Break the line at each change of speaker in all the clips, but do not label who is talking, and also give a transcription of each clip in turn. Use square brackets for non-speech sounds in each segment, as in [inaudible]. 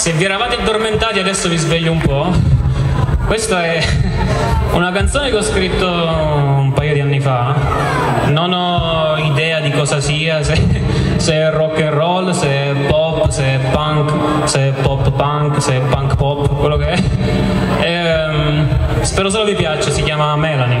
Se vi eravate addormentati adesso vi sveglio un po'. Questa è [laughs] una canzone che ho scritto un paio di anni fa. Non ho idea di cosa sia, se, se è rock and roll, se è pop, se è punk, se è pop punk, se è punk pop, quello che è. E, um, spero solo vi piaccia, si chiama Melanie.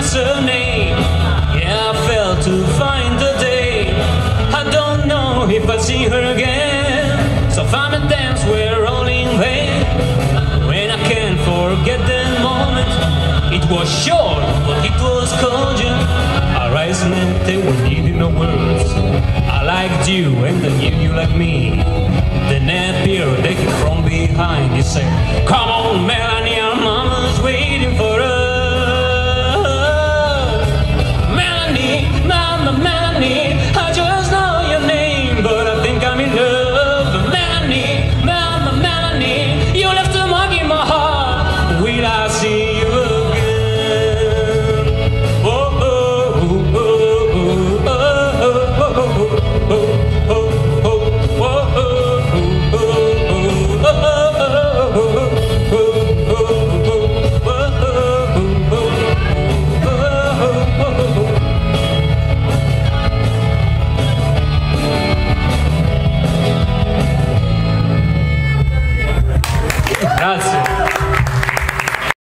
was all in vain. When I can't forget the moment, it was short, but it was cogent. Our eyes met, they were no words. I liked you, and then you, you like me. Then appeared, they came from behind. You said. Grazie.